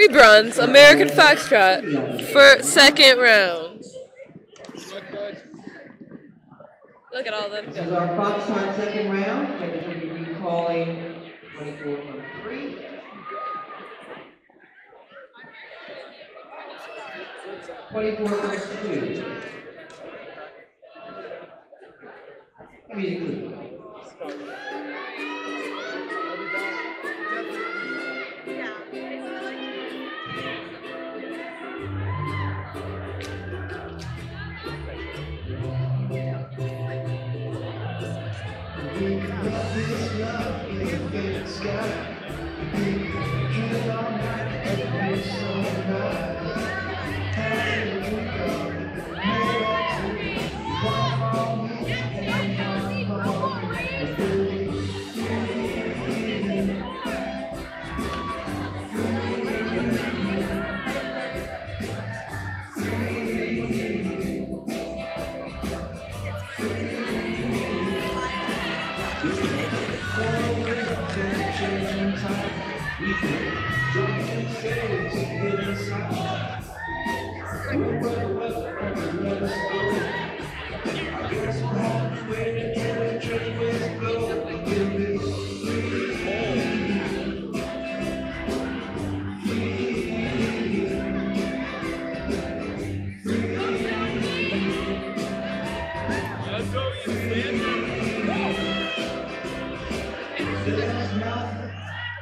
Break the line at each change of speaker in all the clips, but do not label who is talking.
Pre-bronze, American Foxtrot for second round. Look at all them
This is our Foxtrot second round. Judges will be We can love this love, think about the sky.
Recalling twenty-four from three.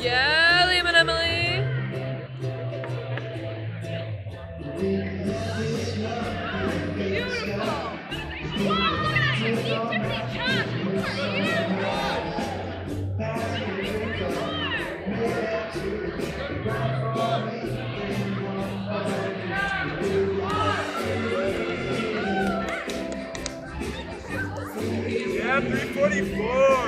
Yeah, Liam and Emily.
Beautiful. Wow, look at.
Yeah, 344.